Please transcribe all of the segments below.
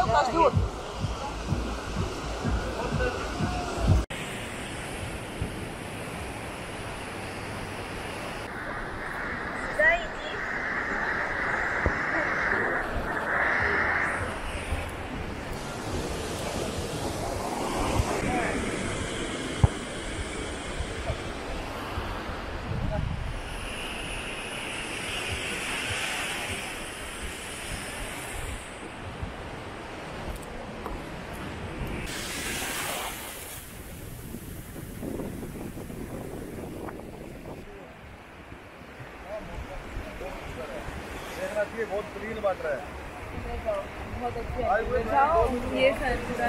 Eu gosto Brasil. बहुत clean water है। बहुत अच्छा हैं। ये सर पूरा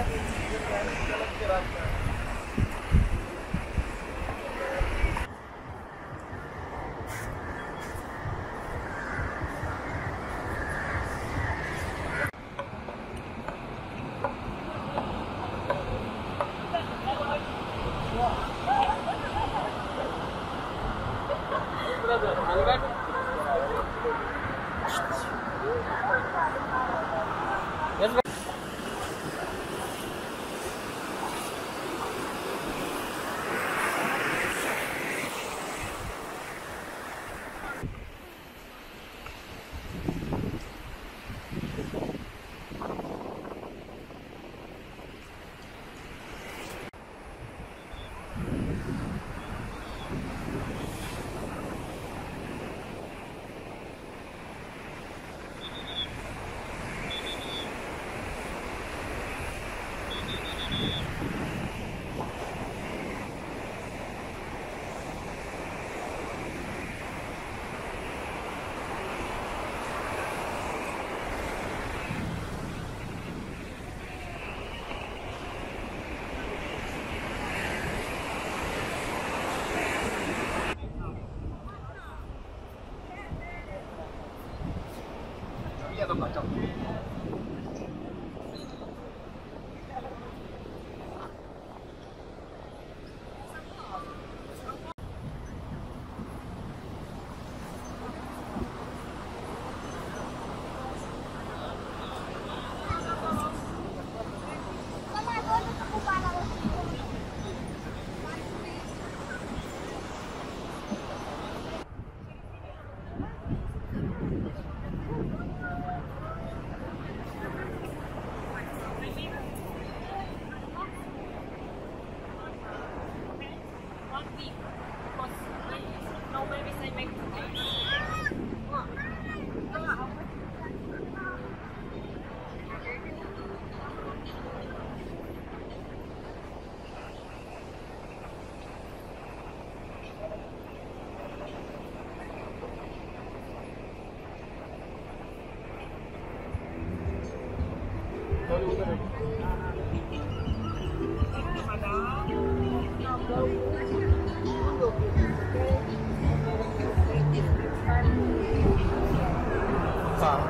这么正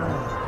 Oh.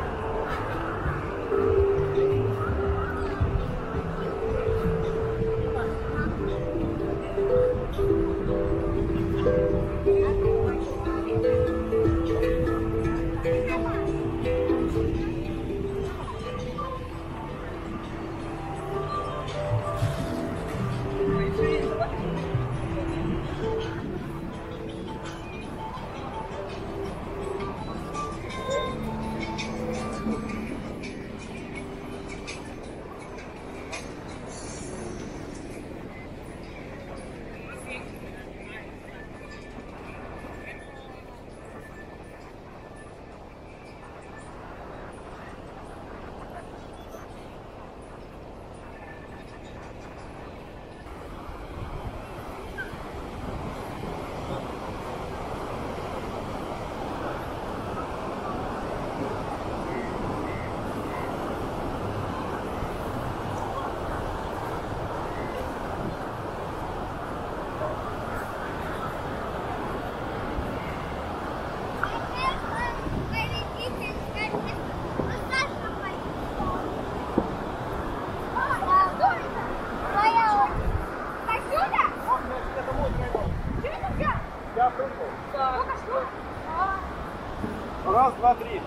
Vou abrir.